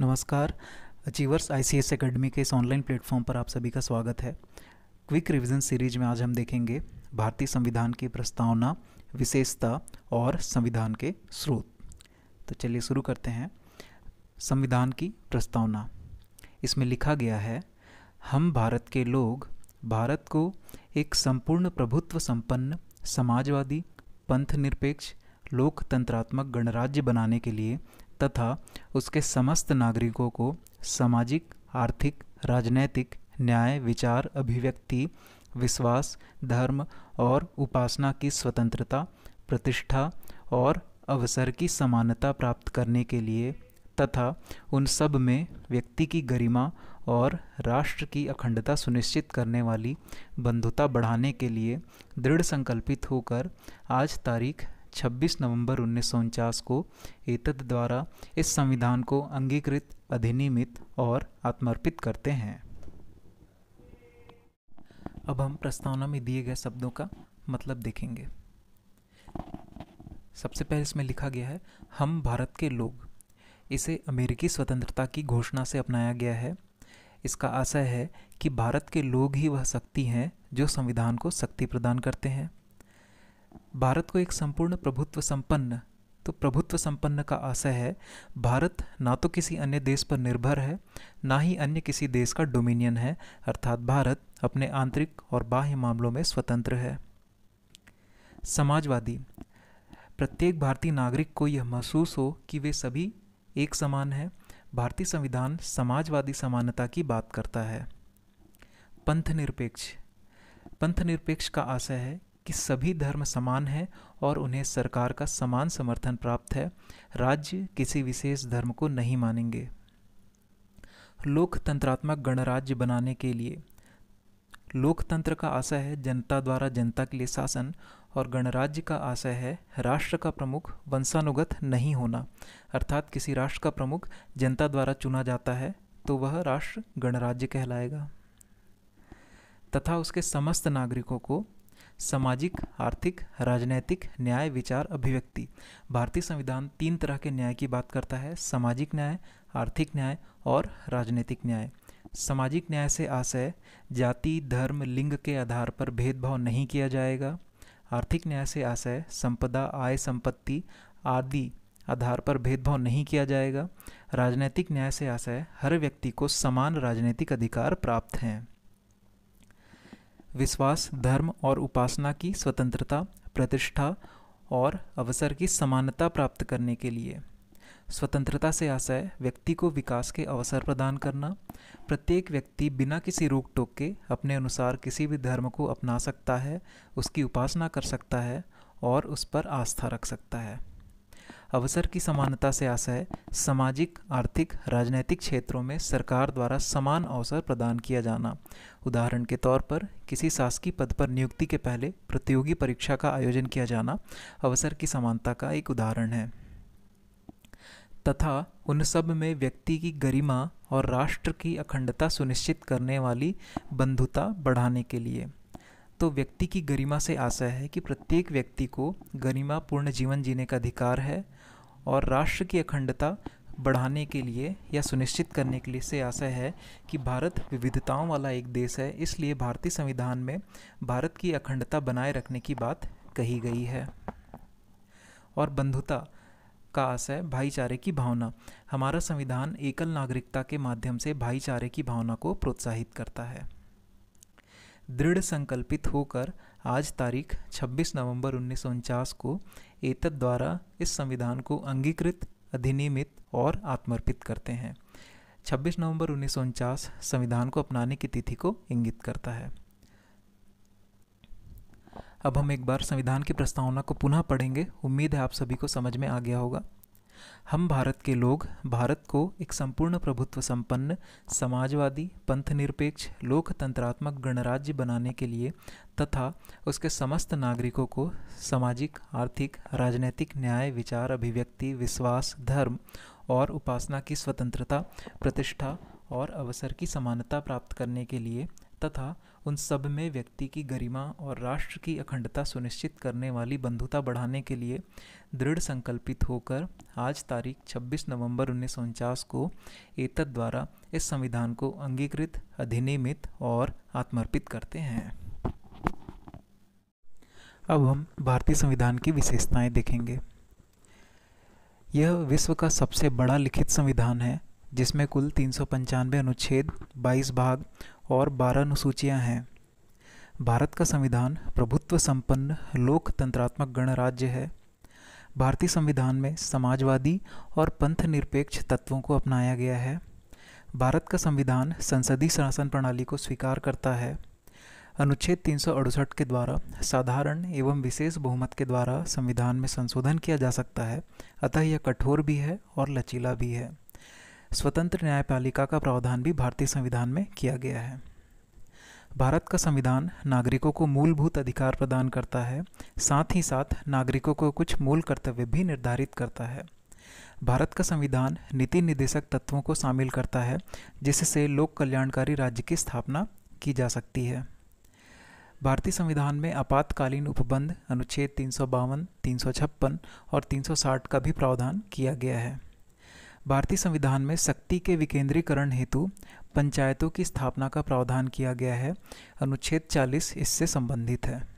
नमस्कार। Achievers I C S academy के इस ऑनलाइन प्लेटफॉर्म पर आप सभी का स्वागत है। क्विक रिवीजन सीरीज़ में आज हम देखेंगे भारतीय संविधान की प्रस्तावना, विशेषता और संविधान के स्रोत। तो चलिए शुरू करते हैं। संविधान की प्रस्तावना। इसमें लिखा गया है, हम भारत के लोग, भारत को एक संपूर्ण प्रभुत्व संपन्न, समाजवादी पंथ निरपेक्ष लोकतंत्रात्मक गणराज्य बनाने के लिए तथा उसके समस्त नागरिकों को सामाजिक, आर्थिक, राजनैतिक, न्याय, विचार, अभिव्यक्ति, विश्वास, धर्म और उपासना की स्वतंत्रता, प्रतिष्ठा और अवसर की समानता प्राप्त करने के लिए तथा उन सब में व्यक्ति की गरिमा और राष्ट्र की अखंडता सुनिश्चित करने वाली बंधुता बढ़ाने के लिए दृढ़ संकल्पित होकर आज तारीख 26 नवंबर उन्नीस सौ उनचास को एतद द्वारा इस संविधान को अंगीकृत, अधिनियमित और आत्मर्पित करते हैं। अब हम प्रस्तावना में दिए गए शब्दों का मतलब देखेंगे। सबसे पहले इसमें लिखा गया है, हम भारत के लोग। इसे अमेरिकी स्वतंत्रता की घोषणा से अपनाया गया है। इसका आशय है कि भारत के लोग ही वह शक्ति हैं जो संविधान को शक्ति प्रदान करते हैं। भारत को एक संपूर्ण प्रभुत्व संपन्न तो प्रभुत्व संपन्न का आशय है, भारत ना तो किसी अन्य देश पर निर्भर है, ना ही अन्य किसी देश का डोमिनियन है, अर्थात भारत अपने आंतरिक और बाह्य मामलों में स्वतंत्र है। समाजवादी। प्रत्येक भारतीय नागरिक को यह महसूस हो कि वे सभी एक समान हैं, भारतीय संविधान समाजवादी समानता की बात करता है। पंथ निरपेक्ष पंथ निरपेक्ष का आशय है कि सभी धर्म समान हैं और उन्हें सरकार का समान समर्थन प्राप्त है, राज्य किसी विशेष धर्म को नहीं मानेंगे। लोकतंत्रात्मक गणराज्य बनाने के लिए। लोकतंत्र का आशय है जनता द्वारा जनता के लिए शासन और गणराज्य का आशय है राष्ट्र का प्रमुख वंशानुगत नहीं होना। अर्थात किसी राष्ट्र का प्रमुख जनता द्वारा चुना जाता है तो वह राष्ट्र गणराज्य कहलाएगा। तथा उसके समस्त नागरिकों को सामाजिक, आर्थिक, राजनैतिक, न्याय, विचार, अभिव्यक्ति। भारतीय संविधान तीन तरह के न्याय की बात करता है, सामाजिक न्याय, आर्थिक न्याय और राजनीतिक न्याय। सामाजिक न्याय से आशय, जाति, धर्म, लिंग के आधार पर भेदभाव नहीं किया जाएगा। आर्थिक न्याय से आशय, संपदा, आय संपत्ति आदि आधार पर भेदभाव नहीं किया जाएगा। राजनैतिक न्याय से आशय, हर व्यक्ति को समान राजनीतिक अधिकार प्राप्त हैं। विश्वास, धर्म और उपासना की स्वतंत्रता, प्रतिष्ठा और अवसर की समानता प्राप्त करने के लिए। स्वतंत्रता से आशय, व्यक्ति को विकास के अवसर प्रदान करना। प्रत्येक व्यक्ति बिना किसी रोक टोक के अपने अनुसार किसी भी धर्म को अपना सकता है, उसकी उपासना कर सकता है और उस पर आस्था रख सकता है। अवसर की समानता से आशय सामाजिक, आर्थिक, राजनैतिक क्षेत्रों में सरकार द्वारा समान अवसर प्रदान किया जाना। उदाहरण के तौर पर, किसी शासकीय पद पर नियुक्ति के पहले प्रतियोगी परीक्षा का आयोजन किया जाना अवसर की समानता का एक उदाहरण है। तथा उन सब में व्यक्ति की गरिमा और राष्ट्र की अखंडता सुनिश्चित करने वाली बंधुता बढ़ाने के लिए। तो व्यक्ति की गरिमा से आशा है कि प्रत्येक व्यक्ति को गरिमापूर्ण जीवन जीने का अधिकार है और राष्ट्र की अखंडता बढ़ाने के लिए या सुनिश्चित करने के लिए से आशा है कि भारत विविधताओं वाला एक देश है। इसलिए भारतीय संविधान में भारत की अखंडता बनाए रखने की बात कही गई है। और बंधुता का आशय भाईचारे की भावना। हमारा संविधान एकल नागरिकता के माध्यम से भाईचारे की भावना को प्रोत्साहित करता है। दृढ़ संकल्पित होकर आज तारीख 26 नवंबर उन्नीस सौ उनचास को एतद द्वारा इस संविधान को अंगीकृत, अधिनियमित और आत्मर्पित करते हैं। 26 नवंबर उन्नीस सौ उनचास संविधान को अपनाने की तिथि को इंगित करता है। अब हम एक बार संविधान की प्रस्तावना को पुनः पढ़ेंगे। उम्मीद है आप सभी को समझ में आ गया होगा। हम भारत के लोग, भारत को एक संपूर्ण प्रभुत्व संपन्न, समाजवादी पंथ निरपेक्ष लोकतंत्रात्मक गणराज्य बनाने के लिए तथा उसके समस्त नागरिकों को सामाजिक, आर्थिक, राजनैतिक, न्याय, विचार, अभिव्यक्ति, विश्वास, धर्म और उपासना की स्वतंत्रता, प्रतिष्ठा और अवसर की समानता प्राप्त करने के लिए तथा उन सब में व्यक्ति की गरिमा और राष्ट्र की अखंडता सुनिश्चित करने वाली बंधुता बढ़ाने के लिए दृढ़ संकल्पित होकर आज तारीख 26 नवंबर उन्नीस सौ उनचास को एतद द्वारा इस संविधान को अंगीकृत, अधिनियमित और आत्मर्पित करते हैं। अब हम भारतीय संविधान की विशेषताएँ देखेंगे। यह विश्व का सबसे बड़ा लिखित संविधान है, जिसमें कुल तीन अनुच्छेद 22 भाग और 12 अनुसूचियाँ हैं। भारत का संविधान प्रभुत्व संपन्न लोकतंत्रात्मक गणराज्य है। भारतीय संविधान में समाजवादी और पंथ निरपेक्ष तत्वों को अपनाया गया है। भारत का संविधान संसदीय शासन प्रणाली को स्वीकार करता है। अनुच्छेद तीन सौ अड़सठ के द्वारा साधारण एवं विशेष बहुमत के द्वारा संविधान में संशोधन किया जा सकता है, अतः यह कठोर भी है और लचीला भी है। स्वतंत्र न्यायपालिका का प्रावधान भी भारतीय संविधान में किया गया है। भारत का संविधान नागरिकों को मूलभूत अधिकार प्रदान करता है, साथ ही साथ नागरिकों को कुछ मूल कर्तव्य भी निर्धारित करता है। भारत का संविधान नीति निर्देशक तत्वों को शामिल करता है, जिससे लोक कल्याणकारी राज्य की स्थापना की जा सकती है। भारतीय संविधान में आपातकालीन उपबंध अनुच्छेद तीन सौ बावन, तीन सौ छप्पन और 360 का भी प्रावधान किया गया है। भारतीय संविधान में शक्ति के विकेंद्रीकरण हेतु पंचायतों की स्थापना का प्रावधान किया गया है। अनुच्छेद 40 इससे संबंधित है।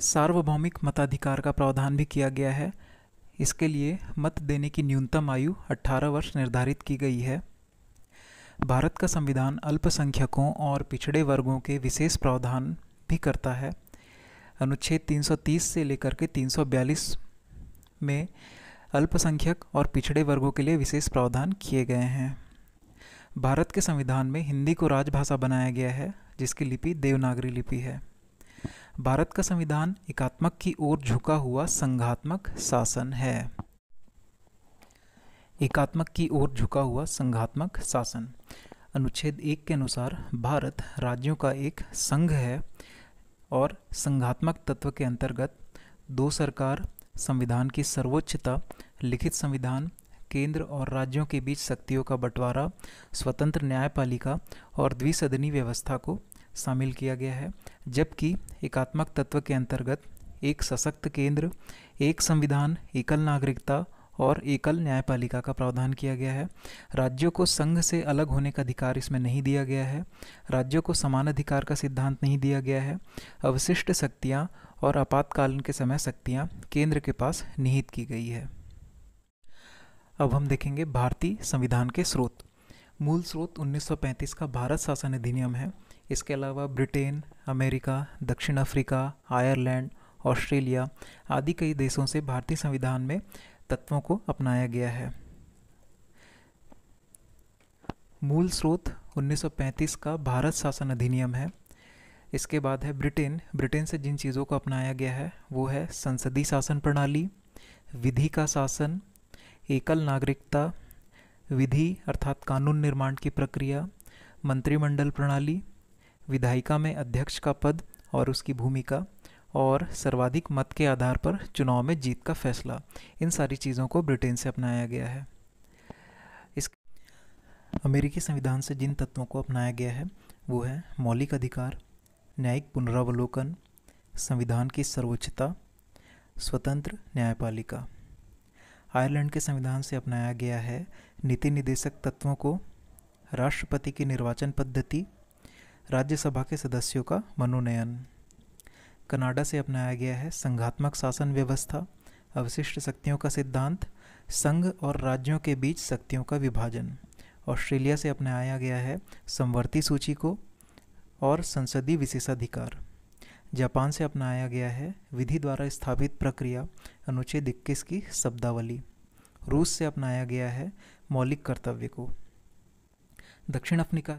सार्वभौमिक मताधिकार का प्रावधान भी किया गया है। इसके लिए मत देने की न्यूनतम आयु 18 वर्ष निर्धारित की गई है। भारत का संविधान अल्पसंख्यकों और पिछड़े वर्गों के विशेष प्रावधान भी करता है। अनुच्छेद 330 से लेकर के 342 में अल्पसंख्यक और पिछड़े वर्गों के लिए विशेष प्रावधान किए गए हैं। भारत के संविधान में हिंदी को राजभाषा बनाया गया है, जिसकी लिपि देवनागरी लिपि है। भारत का संविधान एकात्मक की ओर झुका हुआ संघात्मक शासन है। एकात्मक की ओर झुका हुआ संघात्मक शासन। अनुच्छेद एक के अनुसार भारत राज्यों का एक संघ है और संघात्मक तत्व के अंतर्गत दो सरकार संविधान की सर्वोच्चता, लिखित संविधान, केंद्र और राज्यों के बीच शक्तियों का बंटवारा, स्वतंत्र न्यायपालिका और द्विसदनी व्यवस्था को शामिल किया गया है, जबकि एकात्मक तत्व के अंतर्गत एक सशक्त केंद्र, एक संविधान, एकल नागरिकता और एकल न्यायपालिका का प्रावधान किया गया है। राज्यों को संघ से अलग होने का अधिकार इसमें नहीं दिया गया है। राज्यों को समान अधिकार का सिद्धांत नहीं दिया गया है। अवशिष्ट शक्तियाँ और आपातकालीन के समय शक्तियाँ केंद्र के पास निहित की गई है। अब हम देखेंगे भारतीय संविधान के स्रोत। मूल स्रोत 1935 का भारत शासन अधिनियम है। इसके अलावा ब्रिटेन, अमेरिका, दक्षिण अफ्रीका, आयरलैंड, ऑस्ट्रेलिया आदि कई देशों से भारतीय संविधान में तत्वों को अपनाया गया है। मूल स्रोत 1935 का भारत शासन अधिनियम है। इसके बाद है ब्रिटेन। ब्रिटेन से जिन चीज़ों को अपनाया गया है, वो है संसदीय शासन प्रणाली, विधि का शासन, एकल नागरिकता, विधि अर्थात कानून निर्माण की प्रक्रिया, मंत्रिमंडल प्रणाली, विधायिका में अध्यक्ष का पद और उसकी भूमिका, और सर्वाधिक मत के आधार पर चुनाव में जीत का फैसला। इन सारी चीज़ों को ब्रिटेन से अपनाया गया है। इस अमेरिकी संविधान से जिन तत्वों को अपनाया गया है, वो है मौलिक अधिकार न्यायिक पुनरावलोकन, संविधान की सर्वोच्चता, स्वतंत्र न्यायपालिका। आयरलैंड के संविधान से अपनाया गया है नीति निदेशक तत्वों को, राष्ट्रपति की निर्वाचन पद्धति, राज्यसभा के सदस्यों का मनोनयन। कनाडा से अपनाया गया है संघात्मक शासन व्यवस्था, अवशिष्ट शक्तियों का सिद्धांत, संघ और राज्यों के बीच शक्तियों का विभाजन। ऑस्ट्रेलिया से अपनाया गया है संवर्ती सूची को और संसदीय विशेषाधिकार। जापान से अपनाया गया है विधि द्वारा स्थापित प्रक्रिया अनुच्छेद इक्कीस की शब्दावली। रूस से अपनाया गया है मौलिक कर्तव्य को। दक्षिण अफ्रीका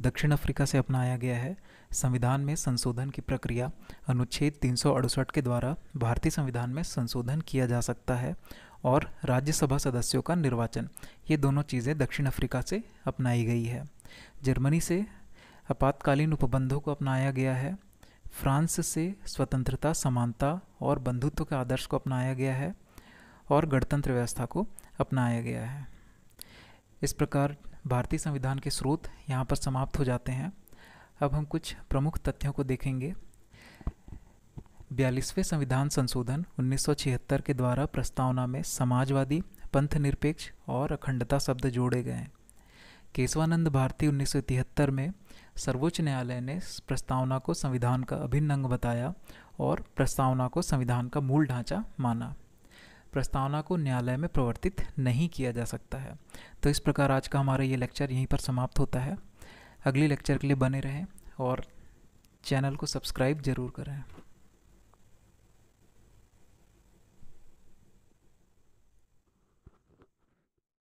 दक्षिण अफ्रीका से अपनाया गया है संविधान में संशोधन की प्रक्रिया अनुच्छेद तीन सौ अड़सठ के द्वारा भारतीय संविधान में संशोधन किया जा सकता है और राज्यसभा सदस्यों का निर्वाचन। ये दोनों चीज़ें दक्षिण अफ्रीका से अपनाई गई है। जर्मनी से आपातकालीन उपबंधों को अपनाया गया है। फ्रांस से स्वतंत्रता, समानता और बंधुत्व के आदर्श को अपनाया गया है और गणतंत्र व्यवस्था को अपनाया गया है। इस प्रकार भारतीय संविधान के स्रोत यहाँ पर समाप्त हो जाते हैं। अब हम कुछ प्रमुख तथ्यों को देखेंगे। बयालीसवें संविधान संशोधन 1976 के द्वारा प्रस्तावना में समाजवादी पंथ निरपेक्ष और अखंडता शब्द जोड़े गए केशवानंद भारती उन्नीस सौ तिहत्तर में सर्वोच्च न्यायालय ने प्रस्तावना को संविधान का अभिन्न अंग बताया और प्रस्तावना को संविधान का मूल ढांचा माना। प्रस्तावना को न्यायालय में प्रवर्तित नहीं किया जा सकता है। तो इस प्रकार आज का हमारा ये लेक्चर यहीं पर समाप्त होता है। अगले लेक्चर के लिए बने रहें और चैनल को सब्सक्राइब ज़रूर करें।